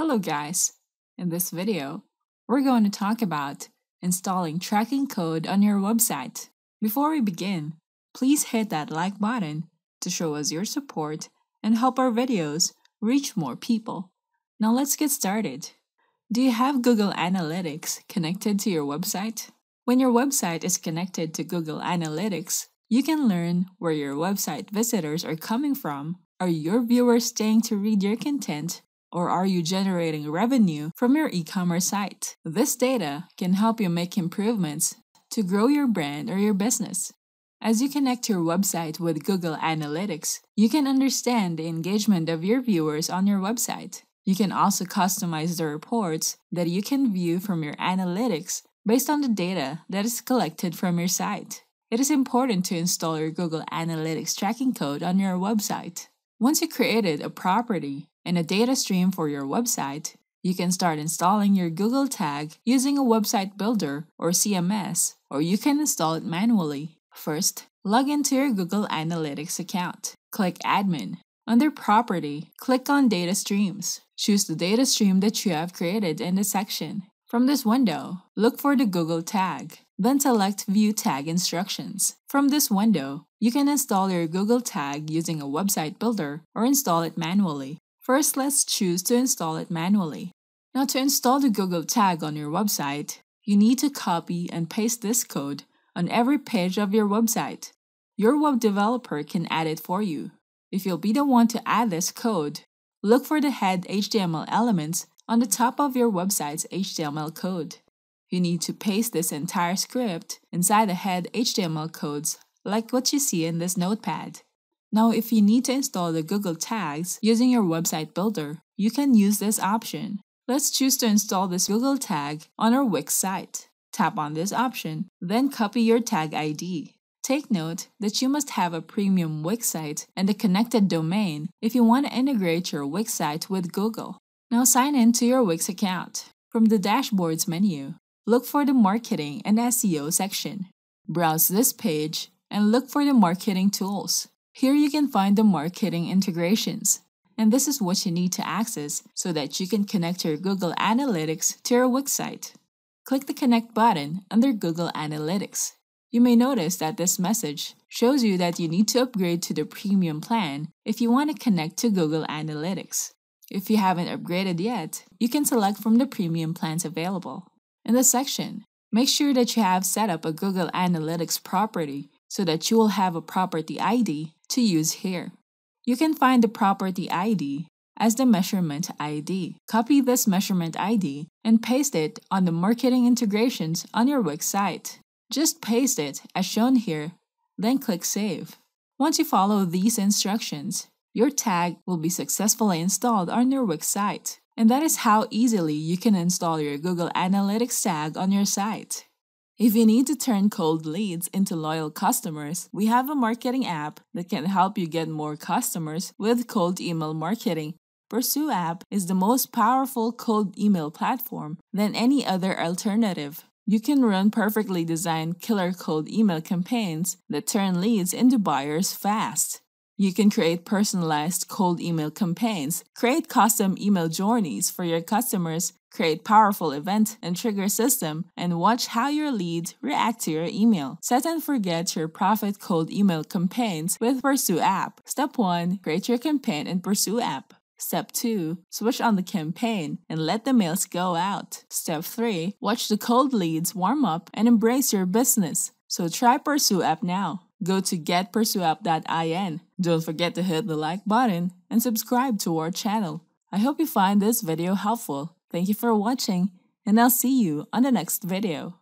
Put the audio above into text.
Hello guys! In this video, we're going to talk about installing tracking code on your website. Before we begin, please hit that like button to show us your support and help our videos reach more people. Now let's get started. Do you have Google Analytics connected to your website? When your website is connected to Google Analytics, you can learn where your website visitors are coming from. Are your viewers staying to read your content or are you generating revenue from your e commerce site? This data can help you make improvements to grow your brand or your business. As you connect your website with Google Analytics, you can understand the engagement of your viewers on your website. You can also customize the reports that you can view from your analytics based on the data that is collected from your site. It is important to install your Google Analytics tracking code on your website. Once you created a property, and a data stream for your website, you can start installing your Google tag using a website builder or CMS, or you can install it manually. First, log into your Google Analytics account. Click Admin. Under Property, click on Data Streams. Choose the data stream that you have created in the section. From this window, look for the Google tag, then select View Tag Instructions. From this window, you can install your Google tag using a website builder or install it manually. First, let's choose to install it manually. Now to install the Google tag on your website, you need to copy and paste this code on every page of your website. Your web developer can add it for you. If you'll be the one to add this code, look for the head HTML elements on the top of your website's HTML code. You need to paste this entire script inside the head HTML codes like what you see in this notepad. Now, if you need to install the Google tags using your website builder, you can use this option. Let's choose to install this Google tag on our Wix site. Tap on this option, then copy your tag ID. Take note that you must have a premium Wix site and a connected domain if you want to integrate your Wix site with Google. Now sign in to your Wix account. From the Dashboards menu, look for the Marketing and SEO section. Browse this page and look for the marketing tools. Here you can find the marketing integrations. And this is what you need to access so that you can connect your Google Analytics to your Wix site. Click the Connect button under Google Analytics. You may notice that this message shows you that you need to upgrade to the premium plan if you want to connect to Google Analytics. If you haven't upgraded yet, you can select from the premium plans available. In the section, make sure that you have set up a Google Analytics property so that you will have a property ID to use here. You can find the property ID as the measurement ID. Copy this measurement ID and paste it on the marketing integrations on your Wix site. Just paste it as shown here, then click Save. Once you follow these instructions, your tag will be successfully installed on your Wix site. And that is how easily you can install your Google Analytics tag on your site. If you need to turn cold leads into loyal customers, we have a marketing app that can help you get more customers with cold email marketing. Pursue app is the most powerful cold email platform than any other alternative. You can run perfectly designed killer cold email campaigns that turn leads into buyers fast. You can create personalized cold email campaigns, create custom email journeys for your customers, create powerful event and trigger system, and watch how your leads react to your email. Set and forget your profit cold email campaigns with Pursue app. Step 1. Create your campaign in Pursue app. Step 2. Switch on the campaign and let the mails go out. Step 3. Watch the cold leads warm up and embrace your business. So try Pursue app now. Go to getpursueapp.in. Don't forget to hit the like button and subscribe to our channel. I hope you find this video helpful. Thank you for watching, and I'll see you on the next video.